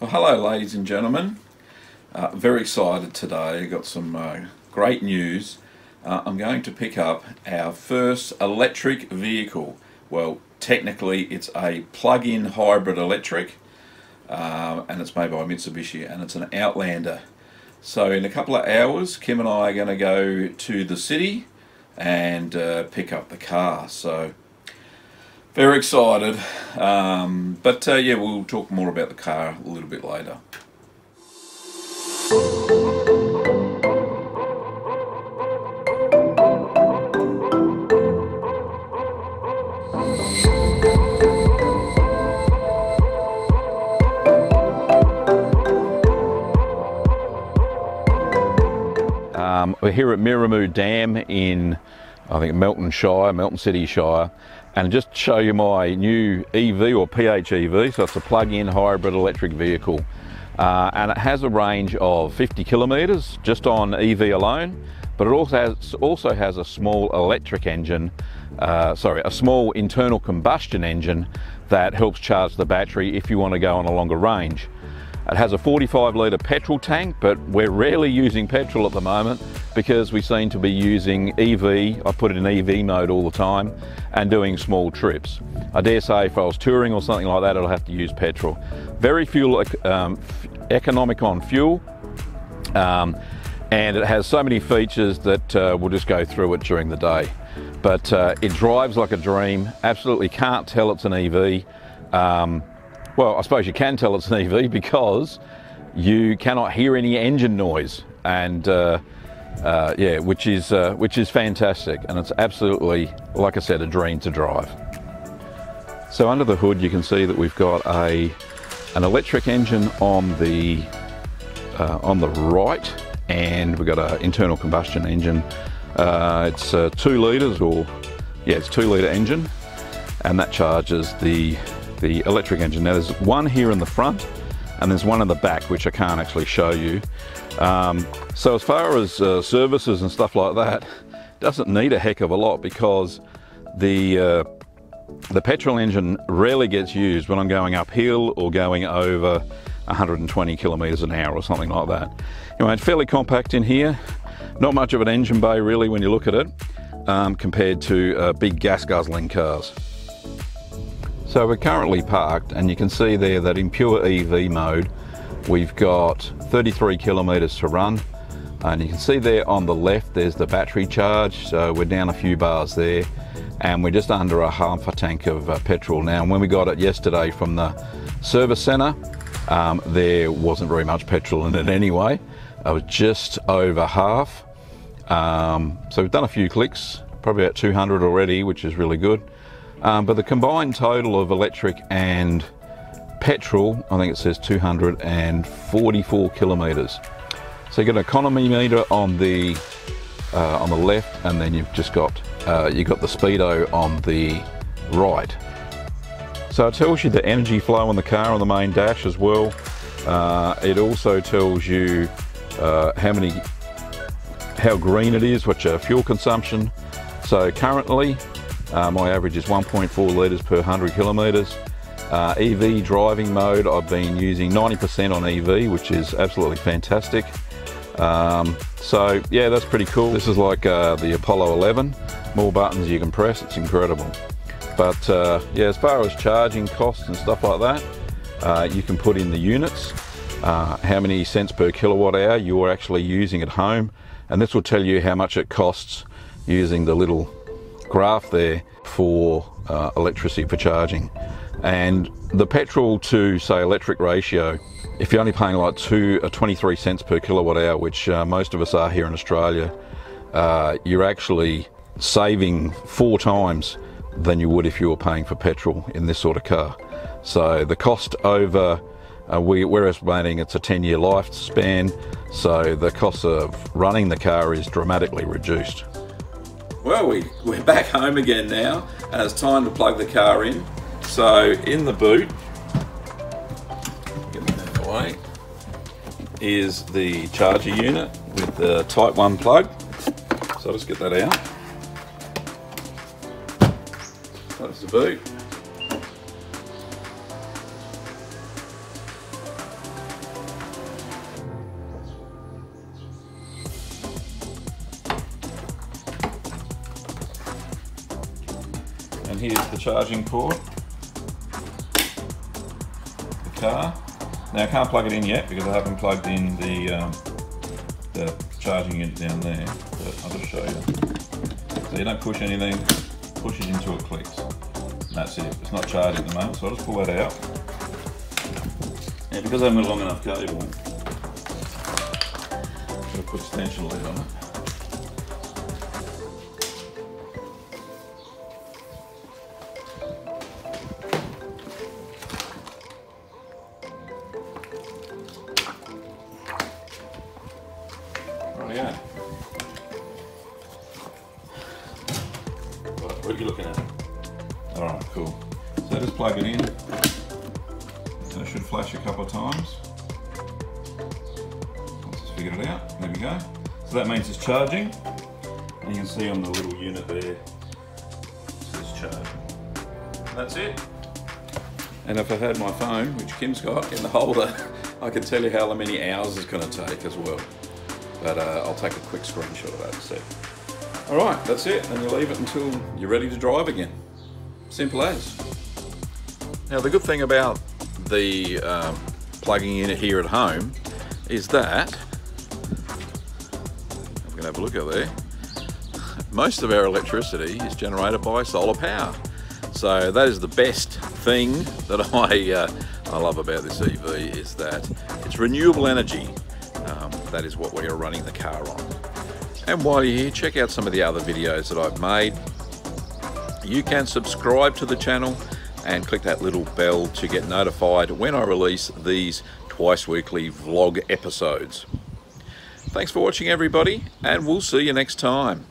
Well, hello, ladies and gentlemen. Uh, very excited today. Got some uh, great news. Uh, I'm going to pick up our first electric vehicle. Well, technically, it's a plug-in hybrid electric, uh, and it's made by Mitsubishi, and it's an Outlander. So, in a couple of hours, Kim and I are going to go to the city and uh, pick up the car. So, very excited. Um, but uh, yeah, we'll talk more about the car a little bit later. Um, we're here at Merrimu Dam in, I think, Melton Shire, Melton City Shire, and just show you my new EV or PHEV. So it's a plug-in hybrid electric vehicle, uh, and it has a range of 50 kilometres just on EV alone. But it also has also has a small electric engine, uh, sorry, a small internal combustion engine that helps charge the battery if you want to go on a longer range. It has a 45 litre petrol tank, but we're rarely using petrol at the moment because we seem to be using EV. I put it in EV mode all the time and doing small trips. I dare say if I was touring or something like that, I'll have to use petrol. Very fuel um, economic on fuel. Um, and it has so many features that uh, we'll just go through it during the day. But uh, it drives like a dream, absolutely can't tell it's an EV. Um, well, I suppose you can tell it's an EV because you cannot hear any engine noise, and uh, uh, yeah, which is uh, which is fantastic, and it's absolutely, like I said, a dream to drive. So under the hood, you can see that we've got a an electric engine on the uh, on the right, and we've got an internal combustion engine. Uh, it's two litres, or yeah, it's two litre engine, and that charges the the electric engine. Now there's one here in the front and there's one in the back which I can't actually show you. Um, so as far as uh, services and stuff like that, doesn't need a heck of a lot because the uh, the petrol engine rarely gets used when I'm going uphill or going over 120 kilometres an hour or something like that. Anyway, it's fairly compact in here. Not much of an engine bay really when you look at it um, compared to uh, big gas guzzling cars. So we're currently parked and you can see there that in pure EV mode we've got 33 kilometres to run. And you can see there on the left there's the battery charge. So we're down a few bars there and we're just under a half a tank of uh, petrol. Now when we got it yesterday from the service centre um, there wasn't very much petrol in it anyway. I was just over half. Um, so we've done a few clicks probably about 200 already which is really good um, but the combined total of electric and petrol, I think it says 244 kilometres. So you get an economy meter on the uh, on the left, and then you've just got uh, you got the speedo on the right. So it tells you the energy flow in the car on the main dash as well. Uh, it also tells you uh, how many how green it is, what's your fuel consumption. So currently uh, my average is 1.4 litres per 100 kilometres. Uh, EV driving mode, I've been using 90% on EV, which is absolutely fantastic. Um, so yeah, that's pretty cool. This is like uh, the Apollo 11. More buttons you can press, it's incredible. But uh, yeah, as far as charging costs and stuff like that, uh, you can put in the units, uh, how many cents per kilowatt hour you're actually using at home, and this will tell you how much it costs using the little graph there for uh, electricity for charging. And the petrol to say electric ratio, if you're only paying like two, uh, 23 cents per kilowatt hour, which uh, most of us are here in Australia, uh, you're actually saving four times than you would if you were paying for petrol in this sort of car. So the cost over, uh, we, we're estimating it's a 10 year lifespan, so the cost of running the car is dramatically reduced. Well, we, we're back home again now, and it's time to plug the car in. So, in the boot, get that away, is the charger unit with the Type 1 plug. So, I'll just get that out. Close the boot. And here's the charging port. The car. Now I can't plug it in yet because I haven't plugged in the, um, the charging unit down there, but I'll just show you. So you don't push anything, push it into it clicks. And that's it. It's not charging at the moment, so I'll just pull that out. Yeah, because I haven't got a long enough cable, I'll put extension lead on it. Rightio. What, what are you looking at? Alright, cool. So just plug it in. So it should flash a couple of times. Let's just figure it out. There we go. So that means it's charging. And you can see on the little unit there, it says charge. That's it. And if I had my phone, which Kim's got in the holder, I can tell you how many hours it's going to take as well. But uh, I'll take a quick screenshot of that see. All right, that's it. And you leave it until you're ready to drive again. Simple as. Now the good thing about the um, plugging in here at home is that, I'm going to have a look at there, most of our electricity is generated by solar power. So that is the best thing that I, uh, I love about this EV is that it's renewable energy. That is what we are running the car on. And while you're here, check out some of the other videos that I've made. You can subscribe to the channel and click that little bell to get notified when I release these twice weekly vlog episodes. Thanks for watching everybody and we'll see you next time.